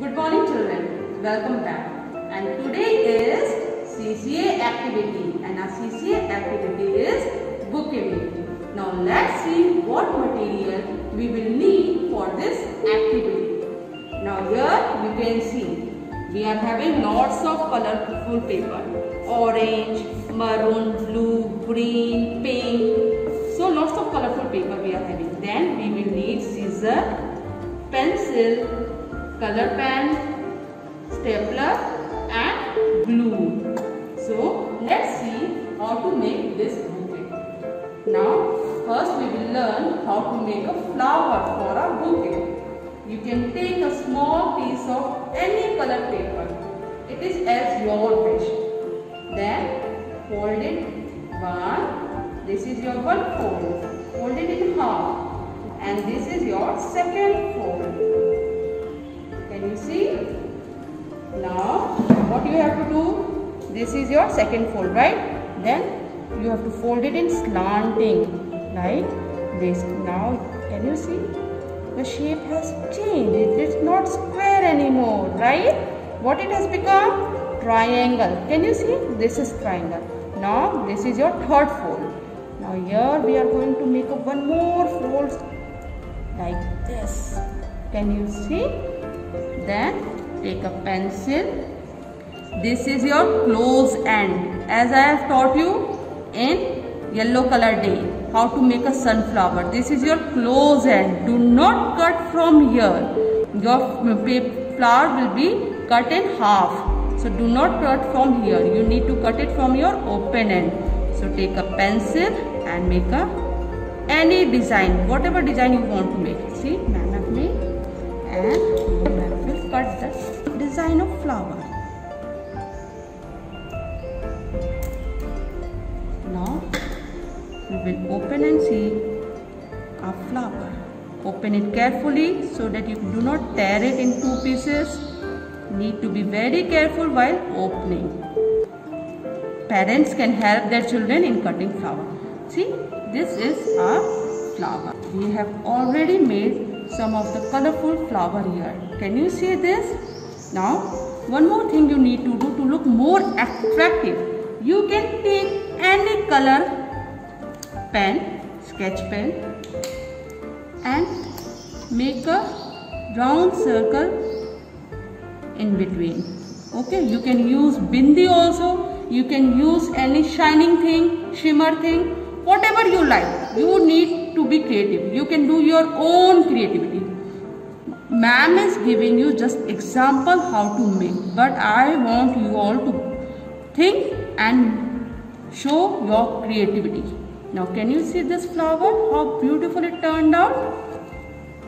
Good morning children. Welcome back. And today is CCA activity and our CCA activity is bouquet making. Now let's see what material we will need for this activity. Now here you can see we are having lots of colorful paper. Orange, maroon, blue, green, pink. So lots of colorful paper we are having. Then we will need scissor, pencil, color pen, stapler and glue. So let's see how to make this bouquet. Now first we will learn how to make a flower for a bouquet. You can take a small piece of any color paper. It is as your wish. Then fold it one. This is your one fold. Fold it in half. And this is your second fold. This is your second fold, right? Then you have to fold it in slanting like this. Now can you see? the shape has changed. It is not square anymore, right? What it has become? Triangle. Can you see? This is triangle. Now this is your third fold. Now here we are going to make a one more fold like this. Can you see? Then take a pencil. This is your close end. As I have taught you in yellow color day how to make a sunflower. This is your close end. Do not cut from here. Your flower will be cut in half. So do not cut from here. You need to cut it from your open end. So take a pencil and make a any design, whatever design you want to make. See, a flower. Open it carefully so that you do not tear it in two pieces. Need to be very careful while opening. Parents can help their children in cutting flower. See, this is a flower. We have already made some of the colorful flower here. Can you see this? Now, one more thing you need to do to look more attractive. You can take any color pen, sketch pen and make a round circle in between. Okay, you can use bindi also, you can use any shining thing, shimmer thing, whatever you like. You need to be creative. You can do your own creativity. Ma'am is giving you just example how to make but I want you all to think and show your creativity. Now can you see this flower? How beautiful it turned out?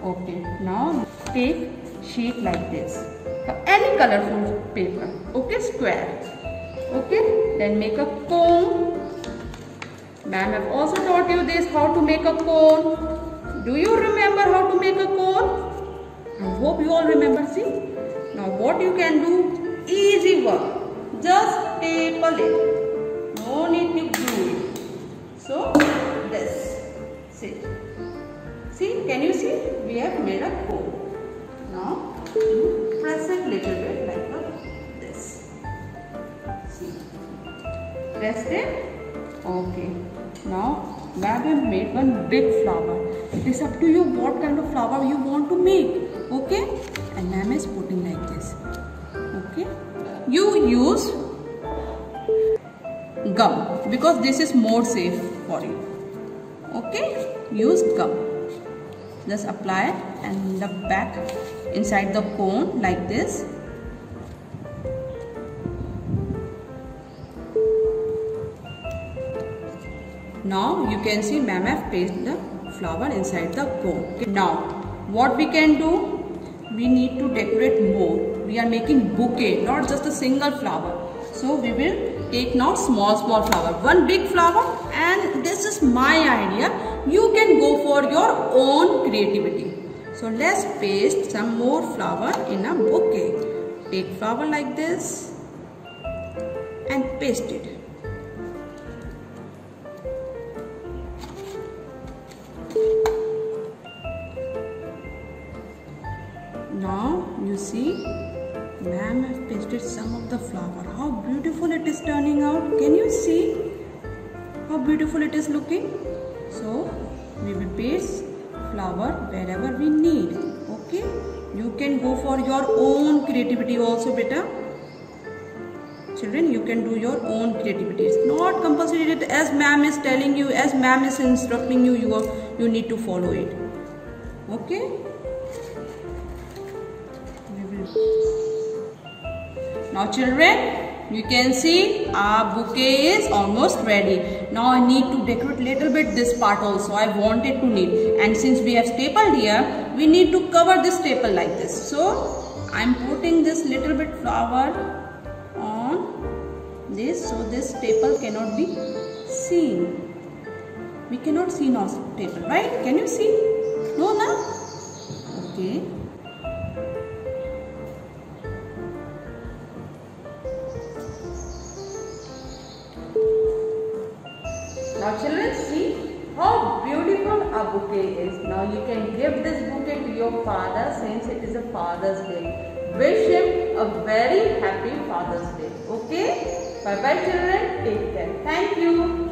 Okay, now take sheet like this. Any colorful paper. Okay, square. Okay, then make a cone. Ma'am have also taught you this, how to make a cone. Do you remember how to make a cone? I hope you all remember, see. Now what you can do, easy work. Just staple it. No need to. So this. See. See, can you see? We have made a cone. Now you press it little bit like this. See. Press it. Okay. Now we have made one big flower. It is up to you what kind of flower you want to make. Okay? And ma'am is putting like this. Okay? You use gum because this is more safe for you okay? Use gum. Just apply it and the back inside the cone like this. Now you can see ma'am have pasted the flower inside the cone. Okay. now what we can do? We need to decorate more. We are making bouquet not just a single flower. So we will take now small small flower. One big flower and this is my idea. You can go for your own creativity. So let's paste some more flower in a bouquet. Take flower like this and paste it. Now you see, ma'am has pasted some of the flower. How beautiful it is turning out. Can you see how beautiful it is looking? So we will paste flower wherever we need. Okay. You can go for your own creativity also beta. Children, you can do your own creativity. It's not compulsory as ma'am is telling you, as ma'am is instructing you, you, are, you need to follow it. Okay. Now children, you can see our bouquet is almost ready. Now I need to decorate little bit this part also. I wanted to need and since we have stapled here, we need to cover this staple like this. So I am putting this little bit flower on this so this staple cannot be seen. We cannot see now staple, right? Can you see? No, na? Okay. Now you can give this bouquet to your father since it is a Father's Day. Wish him a very happy Father's Day. Okay? Bye bye children. Take care. Thank you.